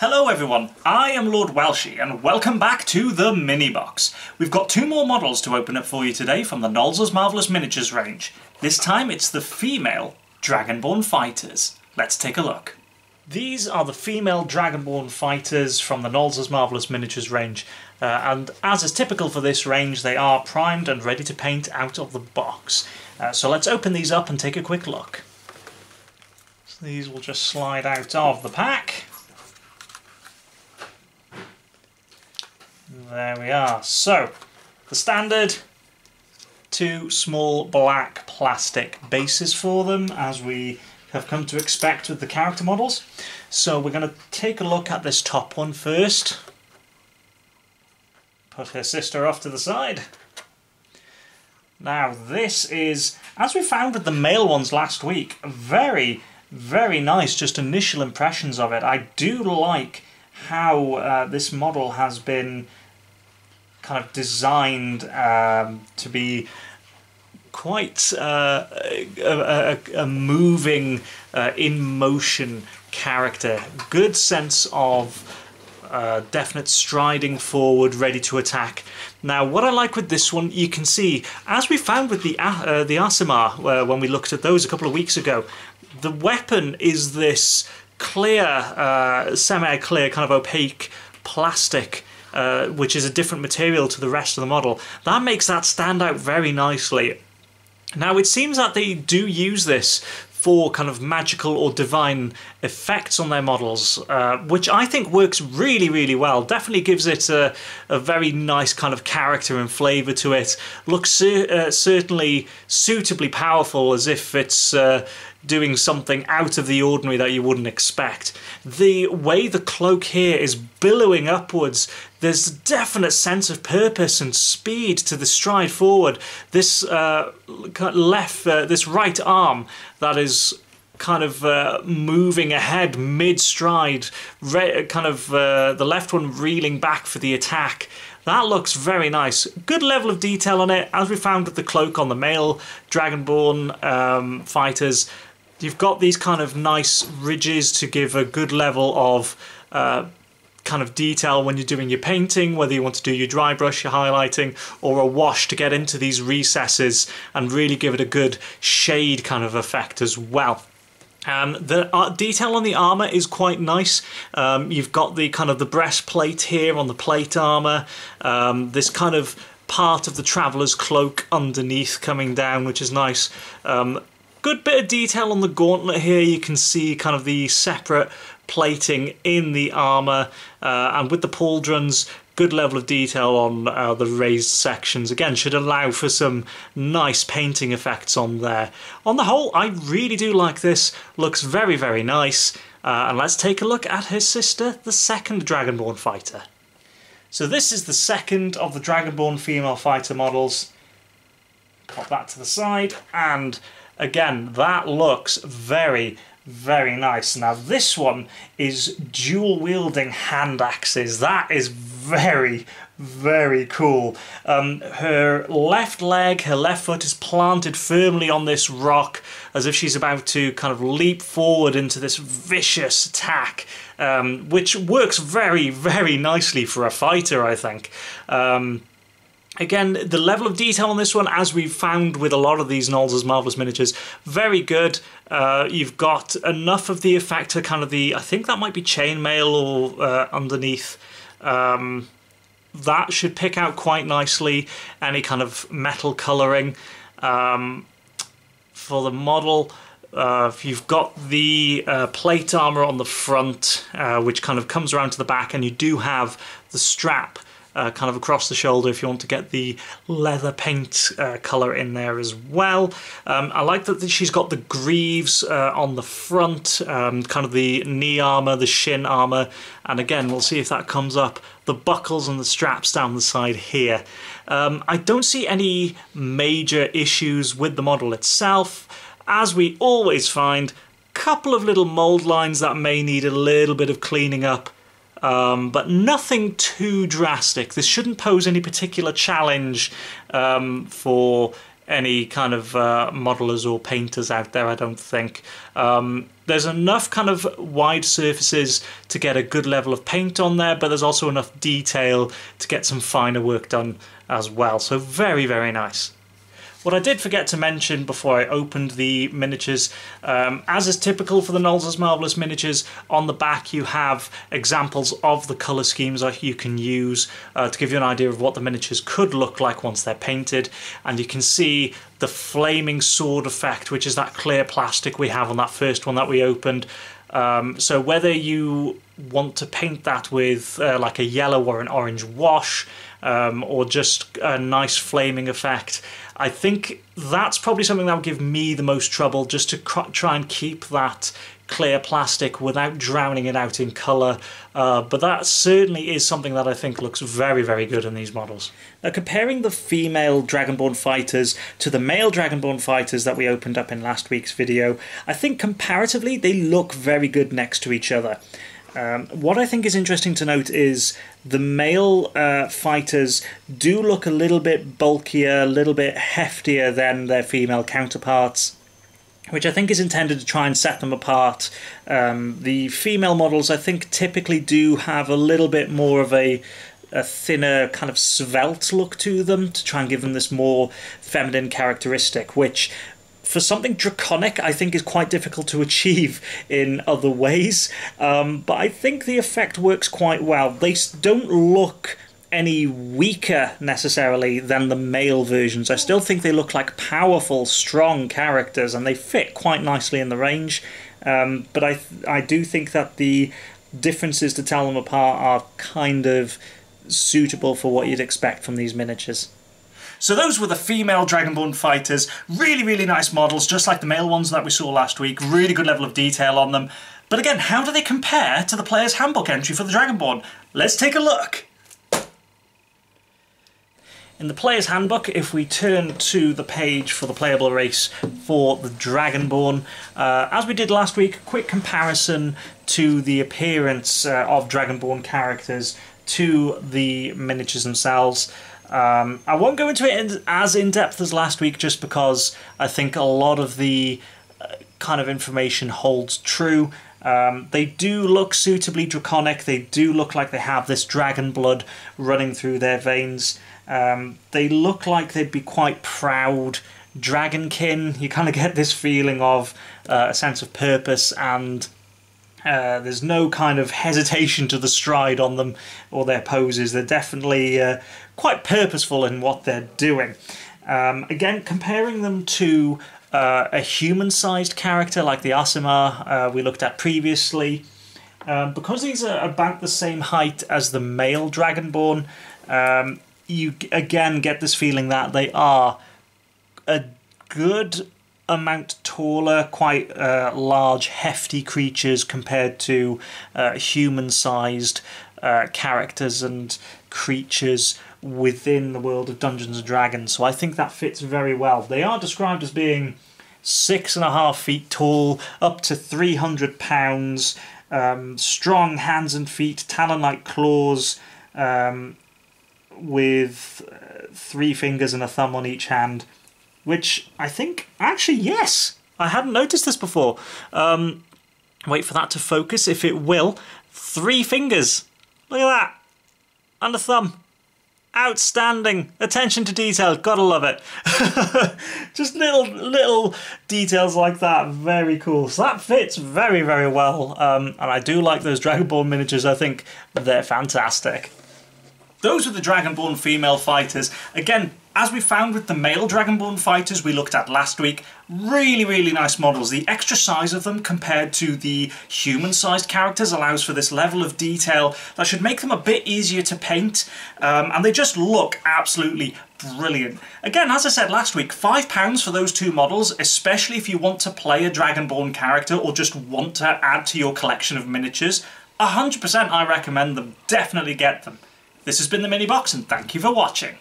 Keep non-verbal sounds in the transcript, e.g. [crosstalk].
Hello everyone, I am Lord Welshie and welcome back to the Mini Box. We've got two more models to open up for you today from the Nolzur's Marvellous Miniatures range. This time it's the female Dragonborn Fighters. Let's take a look. These are the female Dragonborn Fighters from the Nolzur's Marvellous Miniatures range. Uh, and as is typical for this range, they are primed and ready to paint out of the box. Uh, so let's open these up and take a quick look. So these will just slide out of the pack. There we are. So, the standard two small black plastic bases for them as we have come to expect with the character models. So we're going to take a look at this top one first. Put her sister off to the side. Now this is, as we found with the male ones last week, very, very nice, just initial impressions of it. I do like how uh, this model has been kind of designed um, to be quite uh, a, a, a, moving, uh, in motion character. Good sense of uh, definite striding forward, ready to attack. Now, what I like with this one, you can see, as we found with the uh, the Aasimar uh, when we looked at those a couple of weeks ago, the weapon is this clear, uh, semi-clear, kind of opaque plastic uh, which is a different material to the rest of the model. That makes that stand out very nicely. Now it seems that they do use this for kind of magical or divine effects on their models, uh, which I think works really, really well. Definitely gives it a, a very nice kind of character and flavour to it. Looks uh, certainly suitably powerful as if it's uh, doing something out of the ordinary that you wouldn't expect. The way the cloak here is billowing upwards, there's a definite sense of purpose and speed to the stride forward. This uh, left, uh, this right arm that is kind of uh, moving ahead mid-stride, kind of uh, the left one reeling back for the attack. That looks very nice. Good level of detail on it, as we found with the cloak on the male Dragonborn um, fighters. You've got these kind of nice ridges to give a good level of uh, kind of detail when you're doing your painting, whether you want to do your dry brush, your highlighting, or a wash to get into these recesses and really give it a good shade kind of effect as well. Um, the uh, detail on the armor is quite nice. Um, you've got the kind of the breastplate here on the plate armor. Um, this kind of part of the traveler's cloak underneath coming down, which is nice. Um, good bit of detail on the gauntlet here. You can see kind of the separate plating in the armour uh, and with the pauldrons good level of detail on uh, the raised sections. Again should allow for some nice painting effects on there. On the whole I really do like this. Looks very very nice. Uh, and let's take a look at her sister the second Dragonborn fighter. So this is the second of the Dragonborn female fighter models. Pop that to the side and Again, that looks very, very nice. Now this one is dual wielding hand axes. That is very, very cool. Um, her left leg, her left foot is planted firmly on this rock as if she's about to kind of leap forward into this vicious attack, um, which works very, very nicely for a fighter, I think. Um, Again, the level of detail on this one, as we've found with a lot of these Nolzur's Marvellous Miniatures, very good. Uh, you've got enough of the effect to kind of the, I think that might be chainmail or uh, underneath. Um, that should pick out quite nicely any kind of metal colouring. Um, for the model, uh, you've got the uh, plate armour on the front, uh, which kind of comes around to the back, and you do have the strap uh, kind of across the shoulder if you want to get the leather paint uh, colour in there as well. Um, I like that she's got the greaves uh, on the front, um, kind of the knee armour, the shin armour, and again we'll see if that comes up, the buckles and the straps down the side here. Um, I don't see any major issues with the model itself. As we always find, a couple of little mould lines that may need a little bit of cleaning up um, but nothing too drastic. This shouldn't pose any particular challenge um, for any kind of uh, modelers or painters out there, I don't think. Um, there's enough kind of wide surfaces to get a good level of paint on there, but there's also enough detail to get some finer work done as well. So very, very nice. What I did forget to mention before I opened the miniatures, um, as is typical for the Nolzur's Marvellous miniatures, on the back you have examples of the colour schemes that you can use uh, to give you an idea of what the miniatures could look like once they're painted. And you can see the flaming sword effect, which is that clear plastic we have on that first one that we opened. Um, so whether you want to paint that with uh, like a yellow or an orange wash, um, or just a nice flaming effect, I think that's probably something that would give me the most trouble just to try and keep that clear plastic without drowning it out in colour. Uh, but that certainly is something that I think looks very, very good in these models. Now, comparing the female Dragonborn fighters to the male Dragonborn fighters that we opened up in last week's video, I think comparatively they look very good next to each other. Um, what I think is interesting to note is the male uh, fighters do look a little bit bulkier, a little bit heftier than their female counterparts which I think is intended to try and set them apart. Um, the female models, I think, typically do have a little bit more of a, a thinner, kind of svelte look to them to try and give them this more feminine characteristic, which for something draconic, I think is quite difficult to achieve in other ways. Um, but I think the effect works quite well. They don't look any weaker necessarily than the male versions. I still think they look like powerful, strong characters, and they fit quite nicely in the range. Um, but I I do think that the differences to tell them apart are kind of suitable for what you'd expect from these miniatures. So those were the female Dragonborn fighters. Really, really nice models, just like the male ones that we saw last week. Really good level of detail on them. But again, how do they compare to the player's handbook entry for the Dragonborn? Let's take a look. In the player's handbook, if we turn to the page for the playable race for the Dragonborn, uh, as we did last week, quick comparison to the appearance uh, of Dragonborn characters to the miniatures themselves. Um, I won't go into it in, as in depth as last week just because I think a lot of the uh, kind of information holds true. Um, they do look suitably draconic, they do look like they have this dragon blood running through their veins. Um, they look like they'd be quite proud dragonkin. You kind of get this feeling of uh, a sense of purpose and uh, there's no kind of hesitation to the stride on them or their poses. They're definitely uh, quite purposeful in what they're doing. Um, again, comparing them to uh, a human-sized character like the Aasimar uh, we looked at previously, um, because these are about the same height as the male Dragonborn, um, you again get this feeling that they are a good amount taller, quite uh, large, hefty creatures compared to uh, human sized uh, characters and creatures within the world of Dungeons and Dragons. So I think that fits very well. They are described as being six and a half feet tall, up to 300 pounds, um, strong hands and feet, talon like claws. Um, with uh, three fingers and a thumb on each hand which I think, actually, yes, I hadn't noticed this before. Um, wait for that to focus, if it will. Three fingers. Look at that. And a thumb. Outstanding. Attention to detail. Gotta love it. [laughs] Just little little details like that. Very cool. So that fits very, very well. Um, and I do like those Dragonborn miniatures. I think they're fantastic. Those are the Dragonborn female fighters. Again, as we found with the male Dragonborn fighters we looked at last week, really, really nice models. The extra size of them compared to the human-sized characters allows for this level of detail that should make them a bit easier to paint, um, and they just look absolutely brilliant. Again, as I said last week, £5 for those two models, especially if you want to play a Dragonborn character or just want to add to your collection of miniatures. 100% I recommend them. Definitely get them. This has been the Mini Box and thank you for watching.